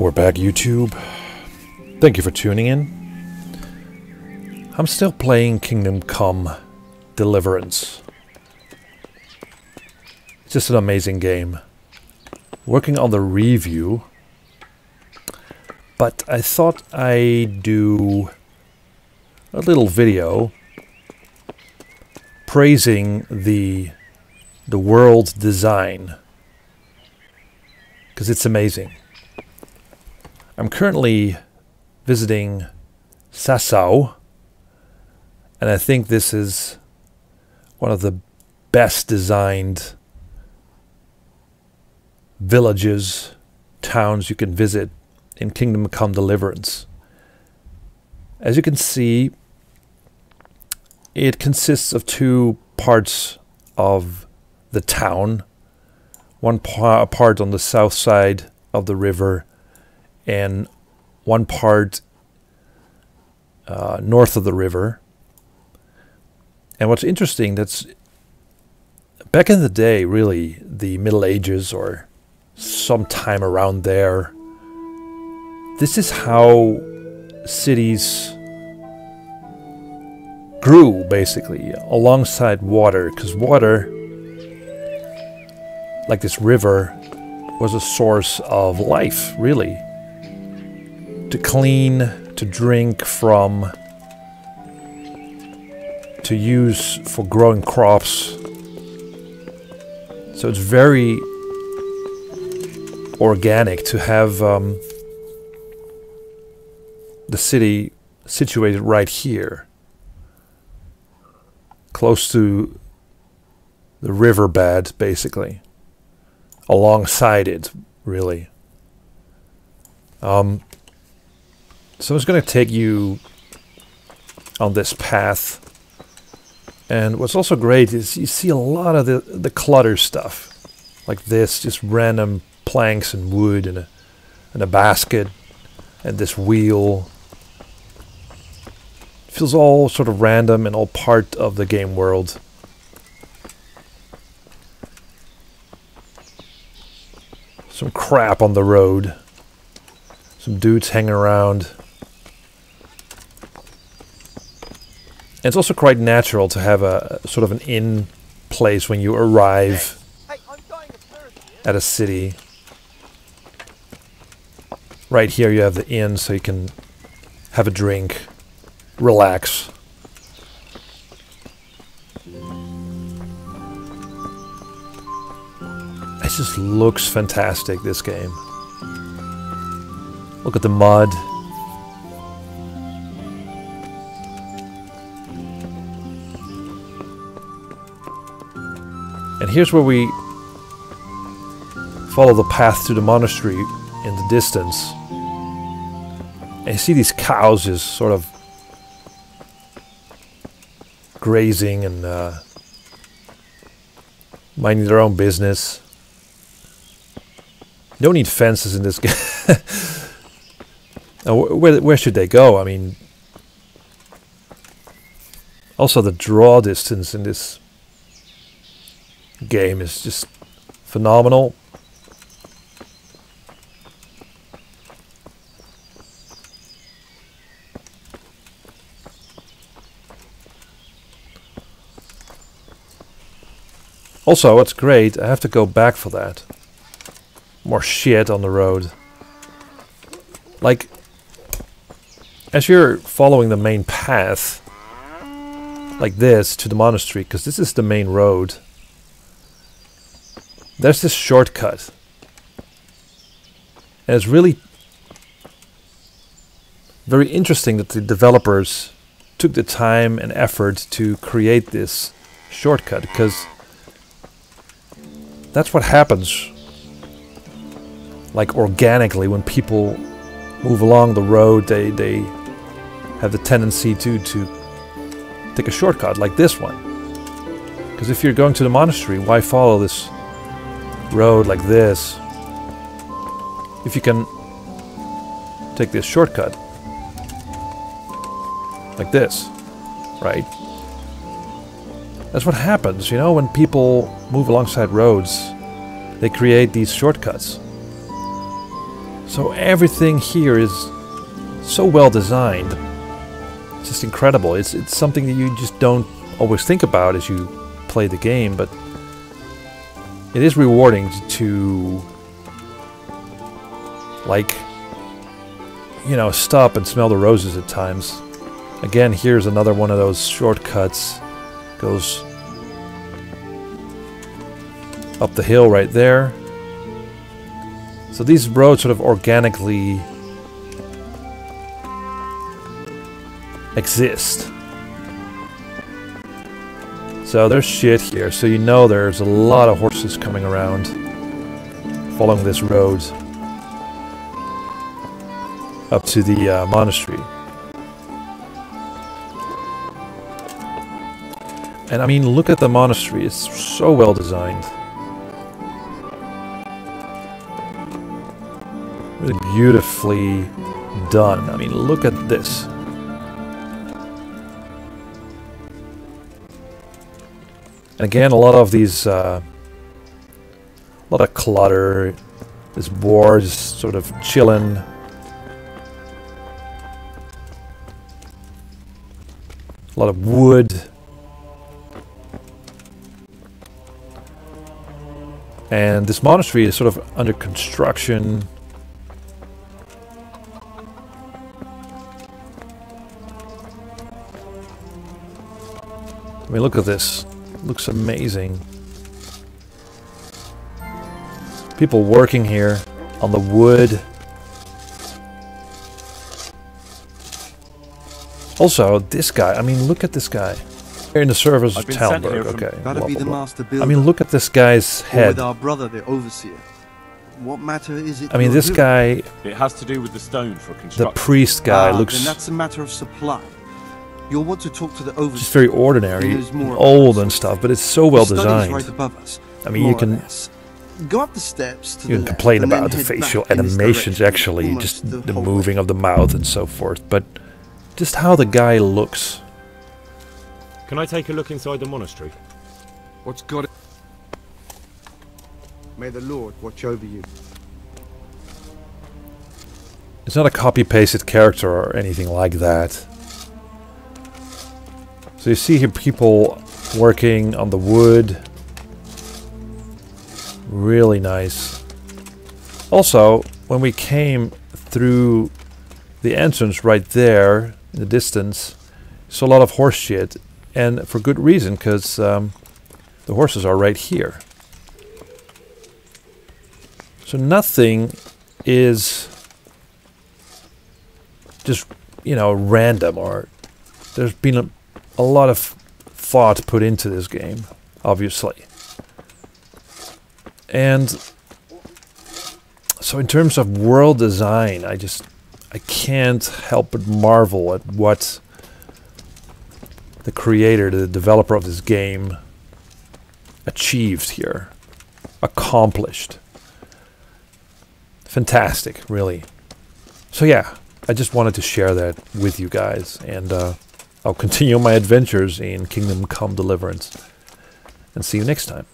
We're back, YouTube. Thank you for tuning in. I'm still playing Kingdom Come Deliverance. It's just an amazing game. Working on the review. But I thought I'd do a little video praising the the world design because it's amazing. I'm currently visiting Sasau, and I think this is one of the best designed villages, towns you can visit in Kingdom Come Deliverance. As you can see, it consists of two parts of the town. One pa part on the south side of the river and one part uh, north of the river. And what's interesting, that's back in the day, really, the Middle Ages or sometime around there, this is how cities grew, basically, alongside water, because water, like this river, was a source of life, really to clean, to drink from, to use for growing crops. So it's very organic to have um, the city situated right here, close to the riverbed, basically, alongside it, really. Um, so it's going to take you on this path. And what's also great is you see a lot of the, the clutter stuff. Like this, just random planks and wood and a, and a basket and this wheel. It feels all sort of random and all part of the game world. Some crap on the road. Some dudes hanging around. It's also quite natural to have a sort of an inn place when you arrive at a city. Right here you have the inn so you can have a drink, relax. It just looks fantastic, this game. Look at the mud. Here's where we follow the path to the monastery in the distance. And you see these cows just sort of grazing and uh, minding their own business. Don't need fences in this game. where, where should they go? I mean, also the draw distance in this game is just phenomenal. Also, what's great, I have to go back for that. More shit on the road. Like, as you're following the main path, like this, to the monastery, because this is the main road, there's this shortcut. And it's really very interesting that the developers took the time and effort to create this shortcut because that's what happens like organically when people move along the road they they have the tendency to to take a shortcut like this one because if you're going to the monastery why follow this road like this, if you can take this shortcut, like this, right? That's what happens, you know, when people move alongside roads, they create these shortcuts. So everything here is so well designed. It's just incredible. It's it's something that you just don't always think about as you play the game, but it is rewarding to like you know stop and smell the roses at times. Again, here's another one of those shortcuts. Goes up the hill right there. So these roads sort of organically exist. So there's shit here, so you know there's a lot of horses coming around following this road up to the uh, monastery. And I mean, look at the monastery, it's so well designed. Really beautifully done. I mean, look at this. And again, a lot of these, uh, a lot of clutter. This board is sort of chilling. A lot of wood. And this monastery is sort of under construction. I mean, look at this. Looks amazing. People working here on the wood. Also, this guy. I mean, look at this guy. Here in the service of Talmberg. Okay. Gotta blah, be blah, the blah. master builder. I mean, look at this guy's head. with our brother, the overseer. What matter is it? I mean, this doing? guy, It has to do with the stone for construction. the priest guy, Ah, looks Then that's a matter of supply. You'll want to talk to the over. just very ordinary, He more old and stuff, but it's so well The study's designed. right above us. I mean, you can. Go up the steps to you the can complain and about the facial back in this animations actually, just the the moving way. of the mouth and so forth, but just how the guy looks. Can I take a look inside the monastery? What's got it? May the Lord watch over you. It's not a copy pasted character or anything like that. So you see here people working on the wood. Really nice. Also, when we came through the entrance right there in the distance, saw a lot of horse shit, and for good reason, because um, the horses are right here. So nothing is just you know random or there's been a, a lot of thought put into this game obviously. And so in terms of world design i just i can't help but marvel at what the creator the developer of this game achieved here accomplished. Fantastic really. So yeah I just wanted to share that with you guys, and uh, I'll continue my adventures in Kingdom Come Deliverance. And see you next time.